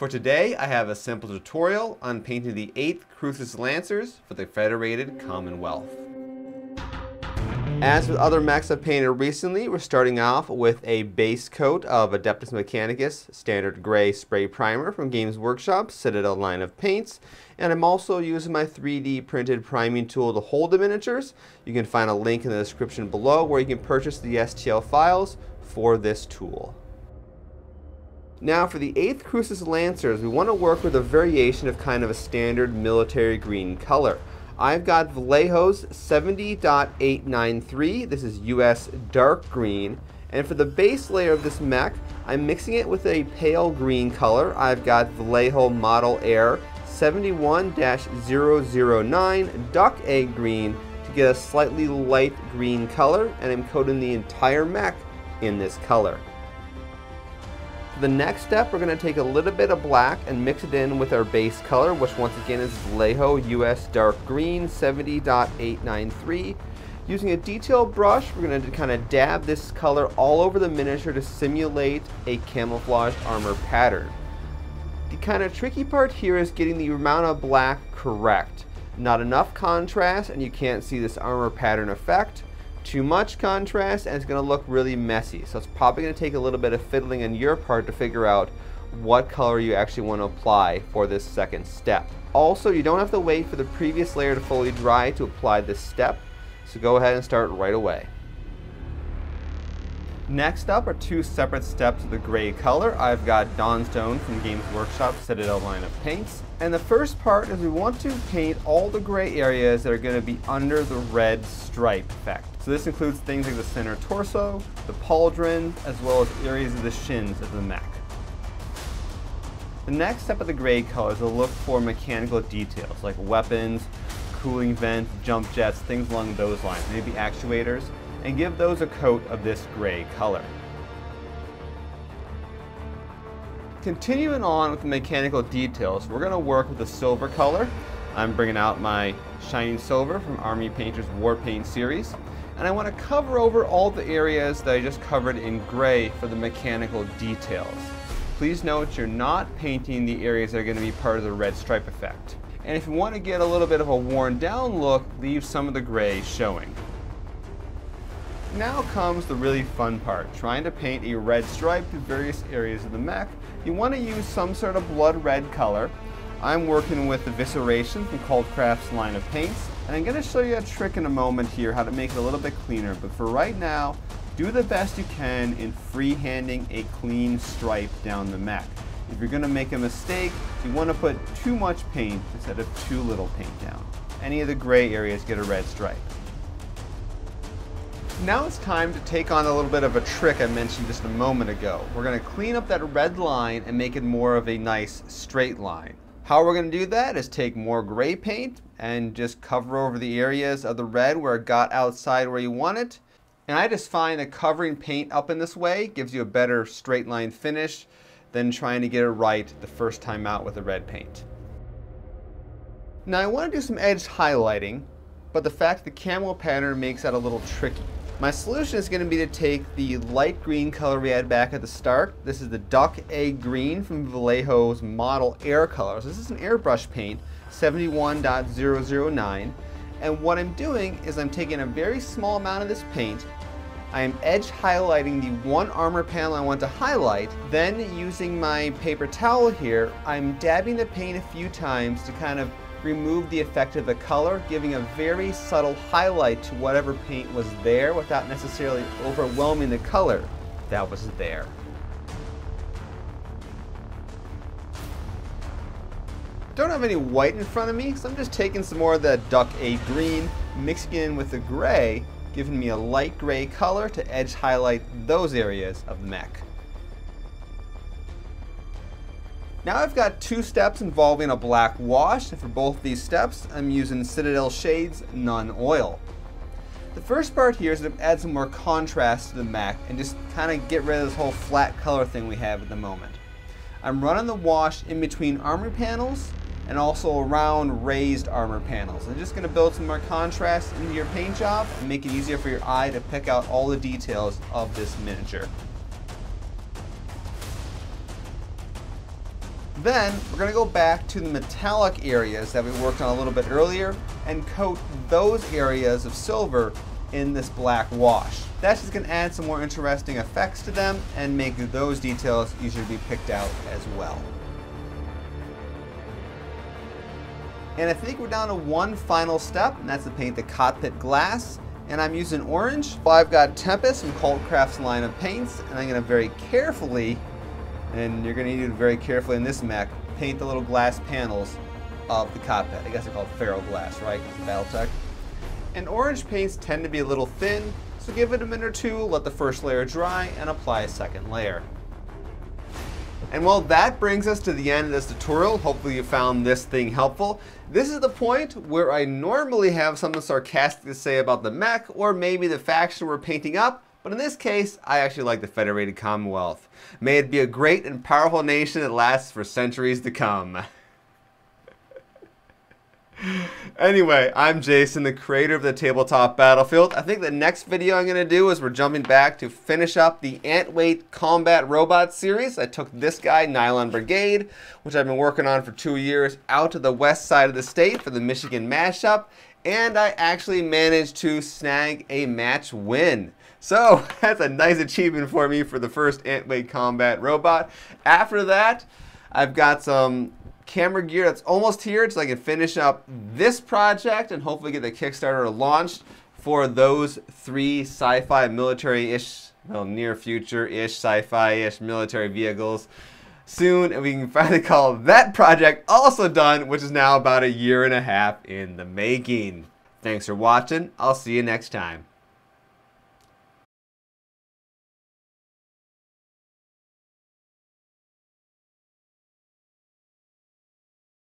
For today, I have a simple tutorial on painting the 8th Crucis Lancers for the Federated Commonwealth. As with other mechs I've painted recently, we're starting off with a base coat of Adeptus Mechanicus Standard Gray Spray Primer from Games Workshop Citadel line of paints. And I'm also using my 3D printed priming tool to hold the miniatures. You can find a link in the description below where you can purchase the STL files for this tool. Now for the 8th Crucis Lancers, we want to work with a variation of kind of a standard military green color. I've got Vallejo's 70.893, this is US dark green, and for the base layer of this mech, I'm mixing it with a pale green color. I've got Vallejo Model Air 71-009 Duck Egg Green to get a slightly light green color, and I'm coating the entire mech in this color the next step, we're going to take a little bit of black and mix it in with our base color, which once again is Vallejo US Dark Green 70.893. Using a detail brush, we're going to kind of dab this color all over the miniature to simulate a camouflaged armor pattern. The kind of tricky part here is getting the amount of black correct. Not enough contrast and you can't see this armor pattern effect too much contrast and it's going to look really messy. So it's probably going to take a little bit of fiddling on your part to figure out what color you actually want to apply for this second step. Also, you don't have to wait for the previous layer to fully dry to apply this step, so go ahead and start right away. Next up are two separate steps of the gray color. I've got Dawnstone from Games Workshop Citadel line of paints. And the first part is we want to paint all the gray areas that are going to be under the red stripe effect. So this includes things like the center torso, the pauldron, as well as areas of the shins of the mech. The next step of the gray color is to look for mechanical details like weapons, cooling vents, jump jets, things along those lines, maybe actuators, and give those a coat of this gray color. Continuing on with the mechanical details, we're going to work with the silver color. I'm bringing out my Shining Silver from Army Painter's War Paint series. And I want to cover over all the areas that I just covered in gray for the mechanical details. Please note you're not painting the areas that are going to be part of the red stripe effect. And if you want to get a little bit of a worn down look, leave some of the gray showing. Now comes the really fun part, trying to paint a red stripe to various areas of the mech. You want to use some sort of blood red color. I'm working with the Visceration from Cult line of paints, and I'm going to show you a trick in a moment here, how to make it a little bit cleaner. But for right now, do the best you can in freehanding a clean stripe down the mech. If you're going to make a mistake, you want to put too much paint instead of too little paint down. Any of the gray areas get a red stripe. Now it's time to take on a little bit of a trick I mentioned just a moment ago. We're going to clean up that red line and make it more of a nice straight line. How we're going to do that is take more gray paint and just cover over the areas of the red where it got outside where you want it. And I just find that covering paint up in this way gives you a better straight line finish than trying to get it right the first time out with the red paint. Now I want to do some edge highlighting, but the fact the camo pattern makes that a little tricky. My solution is going to be to take the light green color we had back at the start. This is the Duck Egg Green from Vallejo's Model Air Colors. This is an airbrush paint, 71.009. And what I'm doing is I'm taking a very small amount of this paint, I am edge highlighting the one armor panel I want to highlight, then using my paper towel here, I'm dabbing the paint a few times to kind of remove the effect of the color, giving a very subtle highlight to whatever paint was there without necessarily overwhelming the color that was there. Don't have any white in front of me, so I'm just taking some more of that Duck Egg Green, mixing it in with the gray, giving me a light gray color to edge highlight those areas of the mech. Now I've got two steps involving a black wash, and for both these steps I'm using Citadel Shades Nuln Oil. The first part here is to add some more contrast to the mech and just kind of get rid of this whole flat color thing we have at the moment. I'm running the wash in between armor panels and also around raised armor panels. I'm just going to build some more contrast into your paint job and make it easier for your eye to pick out all the details of this miniature. Then we're going to go back to the metallic areas that we worked on a little bit earlier and coat those areas of silver in this black wash. That's just going to add some more interesting effects to them and make those details easier to be picked out as well. And I think we're down to one final step, and that's to paint the cockpit glass. And I'm using orange. I've got Tempest from Cult Crafts line of paints, and I'm going to very carefully, and you're going to need to very carefully in this mech, paint the little glass panels of the cockpit. I guess they're called ferro glass, right? Battletech. And orange paints tend to be a little thin, so give it a minute or two, let the first layer dry, and apply a second layer. And well, that brings us to the end of this tutorial. Hopefully you found this thing helpful. This is the point where I normally have something sarcastic to say about the mech, or maybe the faction we're painting up, but in this case, I actually like the Federated Commonwealth. May it be a great and powerful nation that lasts for centuries to come. anyway, I'm Jason, the creator of the Tabletop Battlefield. I think the next video I'm going to do is we're jumping back to finish up the Antweight Combat Robot series. I took this guy, Nylon Brigade, which I've been working on for two years, out to the west side of the state for the Michigan mashup, and I actually managed to snag a match win. So that's a nice achievement for me for the first Antweight Combat Robot. After that, I've got some camera gear that's almost here so I can finish up this project and hopefully get the Kickstarter launched for those three sci-fi military-ish, well, near future-ish, sci-fi-ish military vehicles soon and we can finally call that project also done, which is now about a year and a half in the making. Thanks for watching. I'll see you next time.